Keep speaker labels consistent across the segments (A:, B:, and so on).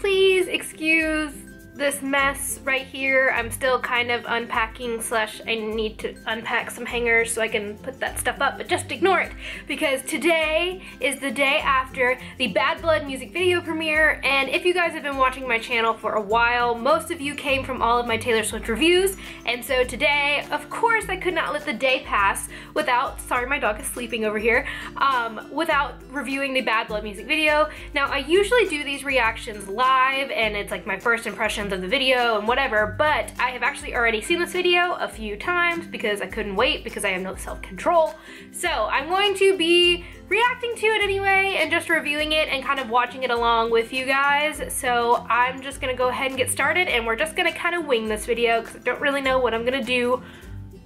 A: please excuse this mess right here. I'm still kind of unpacking slash I need to unpack some hangers so I can put that stuff up, but just ignore it because today is the day after the Bad Blood music video premiere and if you guys have been watching my channel for a while, most of you came from all of my Taylor Swift reviews and so today, of course, I could not let the day pass without, sorry my dog is sleeping over here, um, without reviewing the Bad Blood music video. Now I usually do these reactions live and it's like my first impressions of the video and whatever, but I have actually already seen this video a few times because I couldn't wait because I have no self-control. So I'm going to be reacting to it anyway and just reviewing it and kind of watching it along with you guys. So I'm just gonna go ahead and get started and we're just gonna kind of wing this video because I don't really know what I'm gonna do,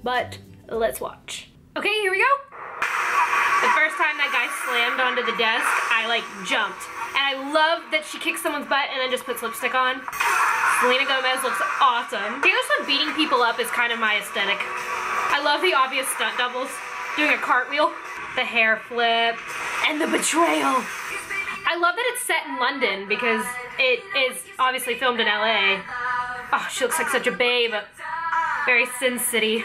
A: but let's watch. Okay, here we go. The first time that guy slammed onto the desk, I like jumped. And I love that she kicks someone's butt and then just puts lipstick on. Selena Gomez looks awesome. Taylor Swift beating people up is kind of my aesthetic. I love the obvious stunt doubles. Doing a cartwheel, the hair flip, and the betrayal. I love that it's set in London because it is obviously filmed in LA. Oh, she looks like such a babe. Very Sin City.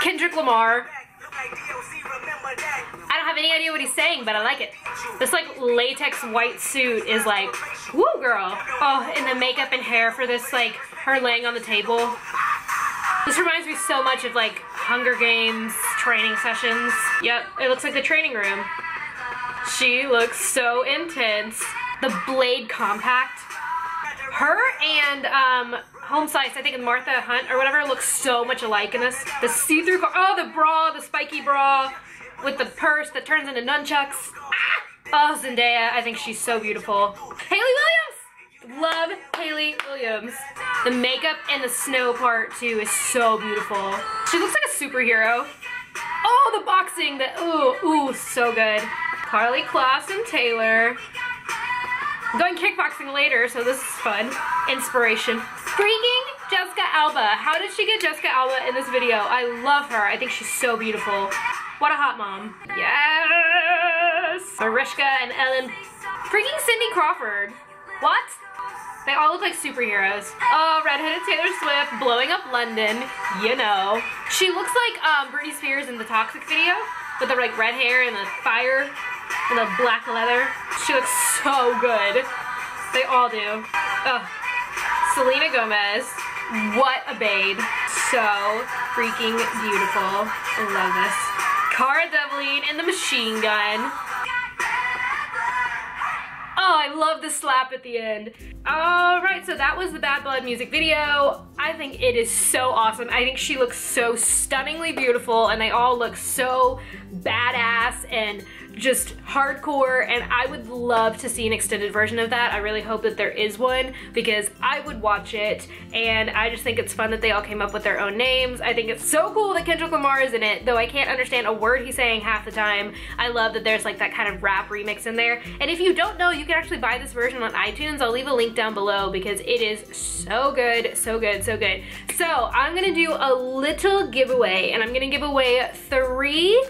A: Kendrick Lamar. I don't have any idea what he's saying, but I like it. This like latex white suit is like, woo girl. Oh, and the makeup and hair for this like, her laying on the table. This reminds me so much of like Hunger Games training sessions. Yep, it looks like the training room. She looks so intense. The Blade Compact. Her and um, Home Slice, I think Martha Hunt or whatever, looks so much alike in this. The see-through, oh, the bra, the spiky bra with the purse that turns into nunchucks. Oh, Zendaya, I think she's so beautiful. Hayley Williams! Love Hayley Williams. The makeup and the snow part, too, is so beautiful. She looks like a superhero. Oh, the boxing, the, ooh, ooh, so good. Karlie and Taylor. I'm going kickboxing later, so this is fun. Inspiration. Freaking Jessica Alba. How did she get Jessica Alba in this video? I love her. I think she's so beautiful. What a hot mom. Yes! And Ellen. Freaking Cindy Crawford. What? They all look like superheroes. Oh, redheaded Taylor Swift blowing up London. You know. She looks like um, Britney Spears in the Toxic video with the like red hair and the fire and the black leather. She looks so good. They all do. Ugh. Selena Gomez. What a babe. So freaking beautiful. I love this. Cara Delevingne and the machine gun. Oh, I love the slap at the end. Alright, so that was the Bad Blood music video. I think it is so awesome. I think she looks so stunningly beautiful and they all look so badass and just hardcore and I would love to see an extended version of that. I really hope that there is one because I would watch it and I just think it's fun that they all came up with their own names. I think it's so cool that Kendrick Lamar is in it, though I can't understand a word he's saying half the time. I love that there's like that kind of rap remix in there. And if you don't know, you can actually buy this version on iTunes. I'll leave a link down below because it is so good, so good, so good. So I'm gonna do a little giveaway and I'm gonna give away three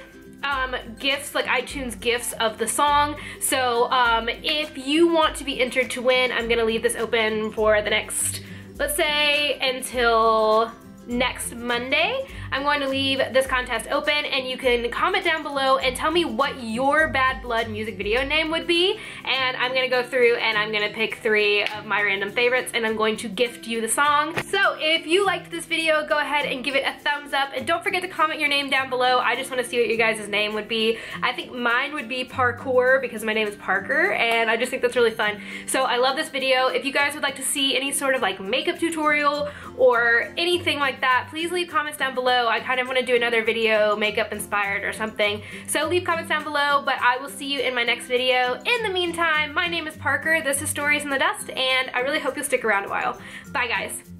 A: um, gifts, like iTunes gifts of the song. So um, if you want to be entered to win, I'm gonna leave this open for the next, let's say until next Monday. I'm going to leave this contest open and you can comment down below and tell me what your Bad Blood music video name would be and I'm gonna go through and I'm gonna pick three of my random favorites and I'm going to gift you the song. So if you liked this video, go ahead and give it a thumbs up and don't forget to comment your name down below. I just wanna see what your guys' name would be. I think mine would be Parkour because my name is Parker and I just think that's really fun. So I love this video. If you guys would like to see any sort of like makeup tutorial or anything like that, please leave comments down below I kind of want to do another video makeup inspired or something. So leave comments down below, but I will see you in my next video. In the meantime, my name is Parker, this is Stories in the Dust, and I really hope you'll stick around a while. Bye guys.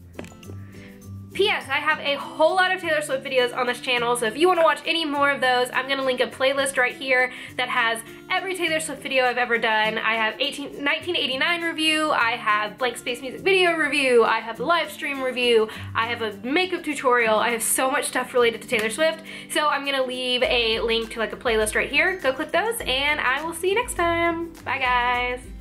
A: P.S. I have a whole lot of Taylor Swift videos on this channel, so if you want to watch any more of those, I'm going to link a playlist right here that has every Taylor Swift video I've ever done. I have 18, 1989 review, I have blank space music video review, I have live stream review, I have a makeup tutorial, I have so much stuff related to Taylor Swift, so I'm going to leave a link to like a playlist right here. Go click those, and I will see you next time. Bye guys.